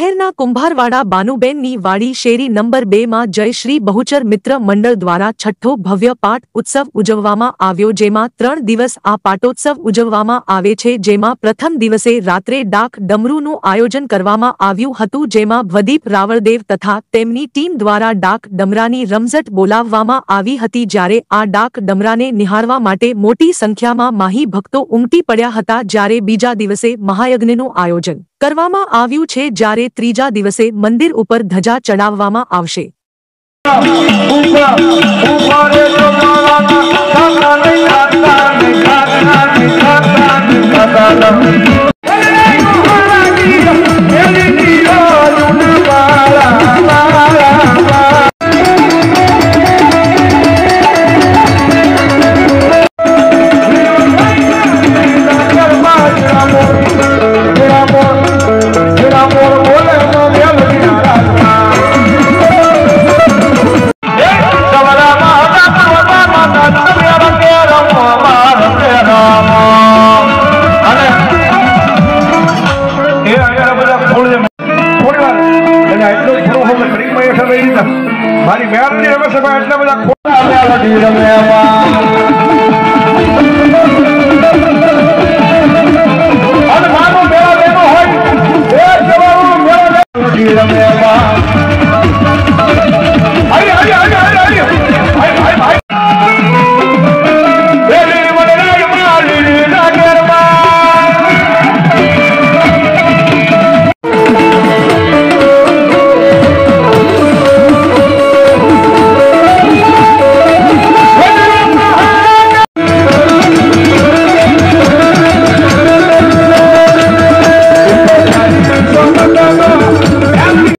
ખેરના કુંભારવાડા બાનુબેન ની વાડી શેરી નંબર 2 માં જયશ્રી બહુચર મિત્ર મંડળ દ્વારા છઠ્ઠો ભવ્ય પાટ ઉત્સવ ઉજવવામાં આવ્યો જેમાં 3 દિવસ આ પાટોત્સવ ઉજવવામાં આવે છે જેમાં પ્રથમ દિવસે રાત્રે ડાક ડમરુનું આયોજન કરવામાં આવ્યું હતું જેમાં ભવદીપ રાવળદેવ તથા તેમની ટીમ દ્વારા ડાક ડમરાની રમઝટ બોલાવવામાં આવી હતી જારે આ ડાક ડમરાને નિહાળવા માટે મોટી સંખ્યામાં માહી ભક્તો ઉમટી પડ્યા હતા જારે બીજા દિવસે મહાયજ્ઞનું આયોજન કરવામાં આવ્યું છે જારે ત્રીજા દિવસે મંદિર ઉપર ધજા ચડાવવામાં આવશે મિત્ર મારી મહેરબાની હવે સભા એટલા બધા ખોટા રમ્યા